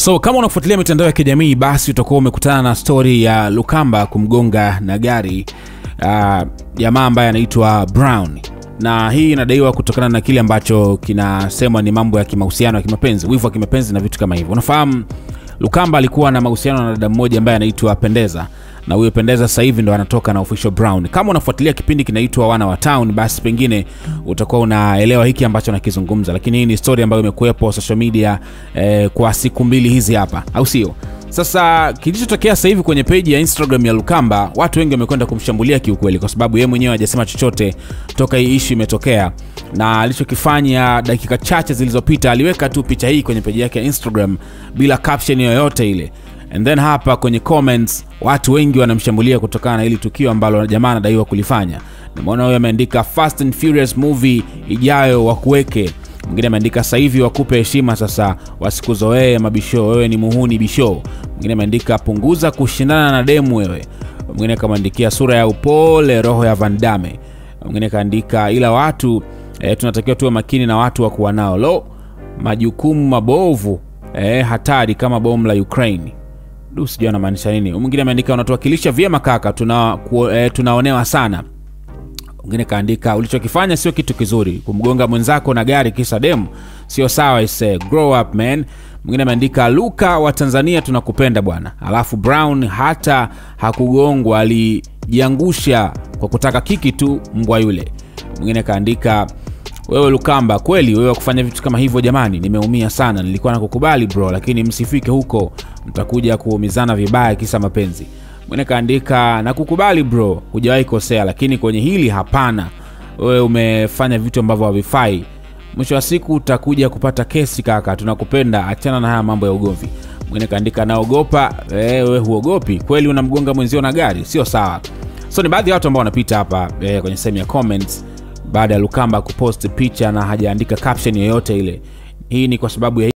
So kama unafuatilia mitandao ya kijamii basi utakuwa umekutana na stori ya Lukamba kumgonga na gari uh, jamaa ambaye anaitwa Brown, na hii inadaiwa kutokana na kile ambacho kinasemwa ni mambo ya kimahusiano ya kimapenzi, wivu wa kimapenzi na vitu kama hivyo. Unafahamu Lukamba alikuwa na mahusiano na dada mmoja ambaye anaitwa Pendeza na huyo Pendeza sasa hivi ndo anatoka na Official Brown. Kama unafuatilia kipindi kinaitwa Wana wa Town, basi pengine utakuwa unaelewa hiki ambacho nakizungumza, lakini hii ni story ambayo imekuwepo social media eh, kwa siku mbili hizi hapa, au sio? Sasa kilichotokea sasa hivi kwenye peji ya Instagram ya Lukamba, watu wengi wamekwenda kumshambulia kiukweli, kwa sababu yeye mwenyewe hajasema chochote toka hii ishu imetokea, na alichokifanya dakika chache zilizopita, aliweka tu picha hii kwenye peji yake ya Instagram bila caption yoyote ile and then hapa kwenye comments watu wengi wanamshambulia kutokana na hili tukio ambalo jamaa anadaiwa kulifanya. Nimeona huyo ameandika Fast and Furious movie ijayo wakuweke. Mwingine ameandika sasa hivi wakupe heshima sasa, wasikuzoee mabisho, wewe ni muhuni bisho. Mwingine ameandika punguza kushindana na demu wewe. Mwingine kamwandikia sura ya upole, roho ya vandame Mwingine kaandika ila watu e, tunatakiwa tuwe makini na watu wa kuwa nao lo majukumu mabovu e, hatari kama bomu la Ukraine du sijui anamaanisha nini. Mwingine ameandika unatuwakilisha vyema kaka, tuna, eh, tunaonewa sana. Mwingine kaandika ulichokifanya sio kitu kizuri, kumgonga mwenzako na gari kisa demu sio sawa, ise grow up man. Mwingine ameandika Luka wa Tanzania tunakupenda bwana. Alafu Brown hata hakugongwa, alijiangusha kwa kutaka kiki tu mbwa yule. Mwingine kaandika wewe Lukamba, kweli wewe kufanya vitu kama hivyo jamani, nimeumia sana. Nilikuwa nakukubali bro, lakini msifike huko, mtakuja kuumizana vibaya kisa mapenzi. Mwingine kaandika nakukubali bro, hujawahi kosea, lakini kwenye hili hapana, wewe umefanya vitu ambavyo havifai. Mwisho wa siku utakuja kupata kesi kaka, tunakupenda, achana na haya mambo ya ugomvi. Mwingine kaandika naogopa. Wewe huogopi kweli? Unamgonga mwenzio na gari, sio sawa. So ni baadhi ya watu ambao wanapita hapa e, kwenye sehemu ya comments baada ya Lukamba kupost picha na hajaandika caption yoyote ile. Hii ni kwa sababu ya